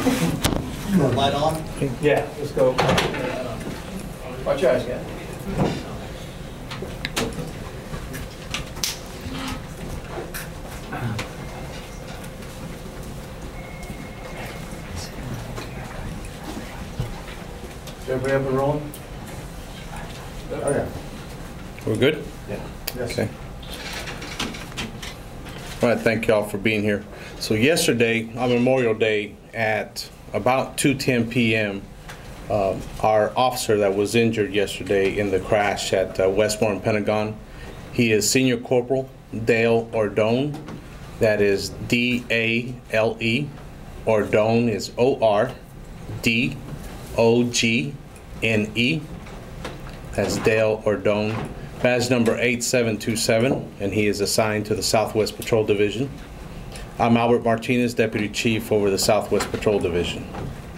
Light on? Yeah, let's go. Watch your eyes, guys. Everybody up and rolling? Oh, yeah. We're good? Yeah. Yes. Okay. All right, thank y'all for being here. So yesterday, on Memorial Day, at about 2:10 PM, um, our officer that was injured yesterday in the crash at uh, Westmore Pentagon, he is Senior Corporal Dale Ordogne. That is D-A-L-E. Ordogne is O-R-D-O-G-N-E. That's Dale Ordogne. Badge number 8727, and he is assigned to the Southwest Patrol Division. I'm Albert Martinez, Deputy Chief over the Southwest Patrol Division.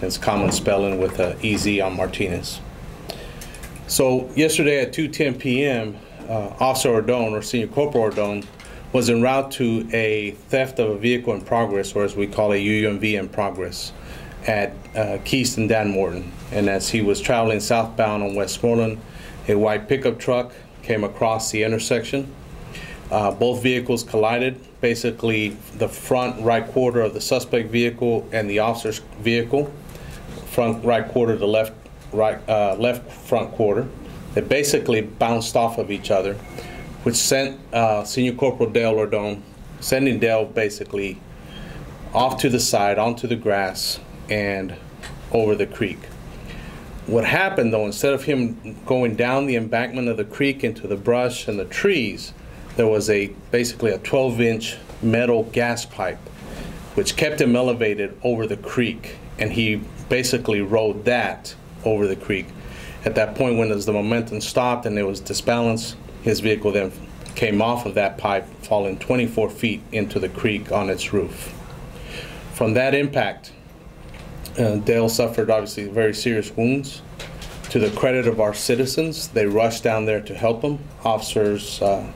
It's common spelling with a EZ on Martinez. So yesterday at 2:10 p.m., uh, Officer Ordogne, or Senior Corporal Ordogne, was en route to a theft of a vehicle in progress, or as we call a UUMV in progress, at uh, Keyston Dan Morton. And as he was traveling southbound on Westmoreland, a white pickup truck came across the intersection. Uh, both vehicles collided. Basically, the front right quarter of the suspect vehicle and the officer's vehicle, front right quarter to left right uh, left front quarter. They basically bounced off of each other, which sent uh, Senior Corporal Dale Ordogne, sending Dale basically off to the side onto the grass and over the creek. What happened though, instead of him going down the embankment of the creek into the brush and the trees, there was a basically a 12 inch metal gas pipe which kept him elevated over the creek and he basically rode that over the creek. At that point when the momentum stopped and there was disbalance, his vehicle then came off of that pipe, falling 24 feet into the creek on its roof. From that impact, uh, Dale suffered obviously very serious wounds. To the credit of our citizens, they rushed down there to help him. Officers uh,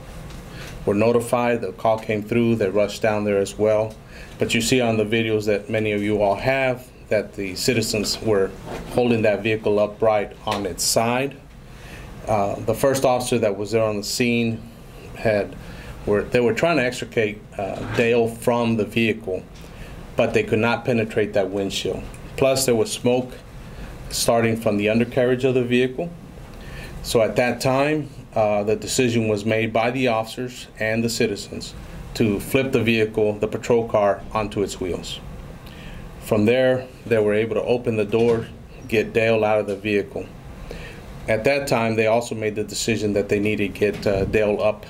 were notified, the call came through, they rushed down there as well. But you see on the videos that many of you all have that the citizens were holding that vehicle upright on its side. Uh, the first officer that was there on the scene had were they were trying to extricate uh, Dale from the vehicle, but they could not penetrate that windshield. Plus, there was smoke starting from the undercarriage of the vehicle. So at that time, uh, the decision was made by the officers and the citizens to flip the vehicle, the patrol car, onto its wheels. From there, they were able to open the door, get Dale out of the vehicle. At that time, they also made the decision that they needed to get uh, Dale up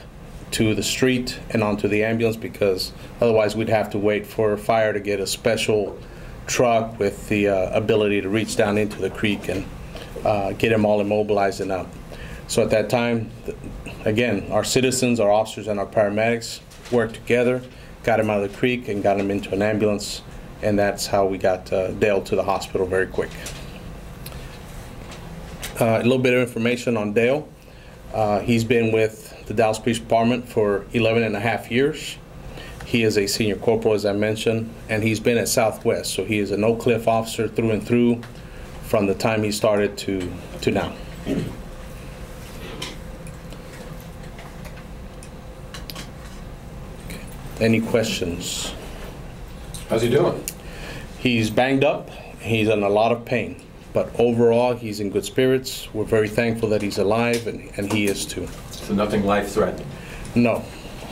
to the street and onto the ambulance because otherwise we'd have to wait for fire to get a special truck with the uh, ability to reach down into the creek and uh, get him all immobilized and up. So at that time, again, our citizens, our officers, and our paramedics worked together, got him out of the creek, and got him into an ambulance, and that's how we got uh, Dale to the hospital very quick. Uh, a little bit of information on Dale. Uh, he's been with the Dallas Police Department for 11 and a half years. He is a senior corporal, as I mentioned, and he's been at Southwest, so he is an Oak Cliff officer through and through from the time he started to, to now. Okay. Any questions? How's he doing? He's banged up, he's in a lot of pain, but overall, he's in good spirits. We're very thankful that he's alive, and, and he is too. So nothing life-threatening? No,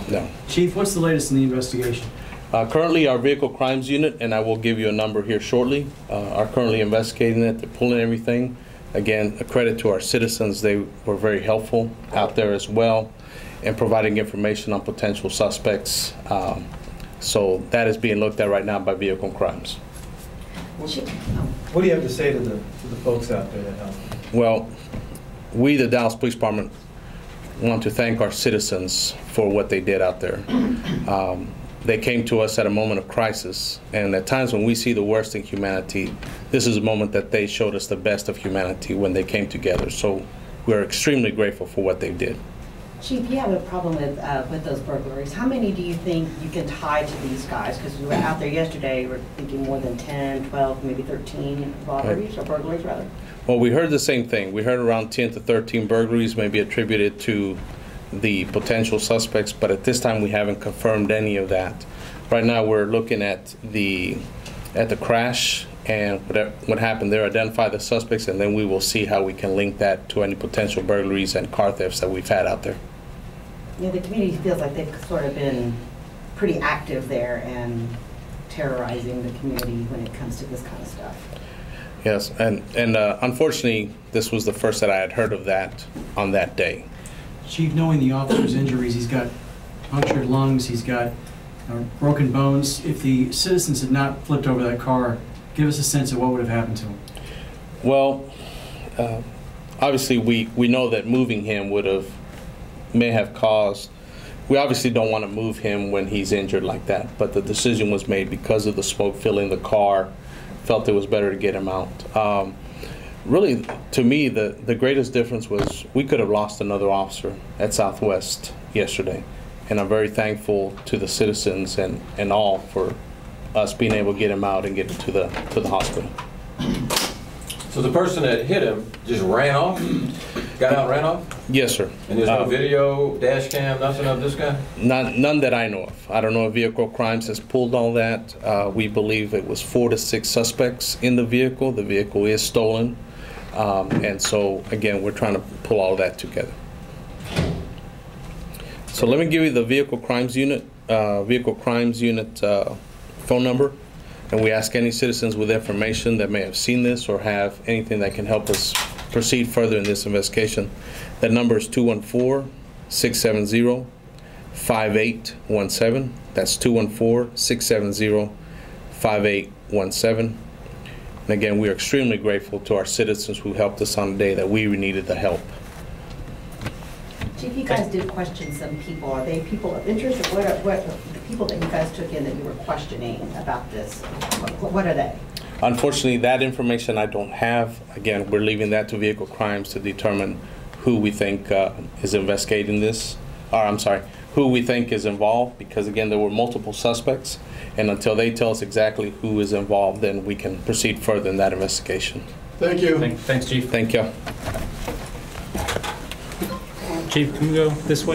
no. Chief, what's the latest in the investigation? Uh, Currently, our vehicle crimes unit, and I will give you a number here shortly, uh, are currently investigating it, they're pulling everything. Again, a credit to our citizens, they were very helpful out there as well in providing information on potential suspects. Um, So that is being looked at right now by vehicle crimes. What do you have to say to the, to the folks out there that help? Well, we, the Dallas Police Department, want to thank our citizens for what they did out there. Um, They came to us at a moment of crisis, and at times when we see the worst in humanity, this is a moment that they showed us the best of humanity when they came together. So we're extremely grateful for what they did. Chief, you have a problem with, uh, with those burglaries. How many do you think you can tie to these guys? Because we were out there yesterday, we're thinking more than 10, 12, maybe 13 robberies or burglaries rather. Well, we heard the same thing. We heard around 10 to 13 burglaries may be attributed to the potential suspects, but at this time, we haven't confirmed any of that. Right now, we're looking at the, at the crash and what, what happened there, identify the suspects, and then we will see how we can link that to any potential burglaries and car thefts that we've had out there. You know, the community feels like they've sort of been pretty active there and terrorizing the community when it comes to this kind of stuff. Yes, and, and uh, unfortunately, this was the first that I had heard of that on that day. Chief, knowing the officer's injuries, he's got punctured lungs, he's got uh, broken bones. If the citizens had not flipped over that car, give us a sense of what would have happened to him. Well, uh, obviously, we, we know that moving him would have, may have caused, we obviously don't want to move him when he's injured like that, but the decision was made because of the smoke filling the car, felt it was better to get him out. Um, Really, to me, the, the greatest difference was we could have lost another officer at Southwest yesterday. And I'm very thankful to the citizens and, and all for us being able to get him out and get him to the, to the hospital. So the person that hit him just ran off? Got out ran off? Yes, sir. And there's no Uh, video, dash cam, nothing of this guy? None, none that I know of. I don't know if vehicle crimes has pulled all that. Uh, we believe it was four to six suspects in the vehicle. The vehicle is stolen. Um, and so, again, we're trying to pull all that together. So let me give you the vehicle crimes unit, uh, vehicle crimes unit, uh, phone number. And we ask any citizens with information that may have seen this or have anything that can help us proceed further in this investigation. That number is 214 670 5817. That's 214-670-5817. And again, we are extremely grateful to our citizens who helped us on the day that we needed the help. Chief, you guys did question some people. Are they people of interest or what, are- what, the people that you guys took in that you were questioning about this, what what are they? Unfortunately, that information I don't have. Again, we're leaving that to vehicle crimes to determine who we think uh, is investigating this, or I'm sorry, who we think is involved, because again, there were multiple suspects. And until they tell us exactly who is involved, then we can proceed further in that investigation. Thank you. Thank- Thanks, Chief. Thank you. Chief, can go this way?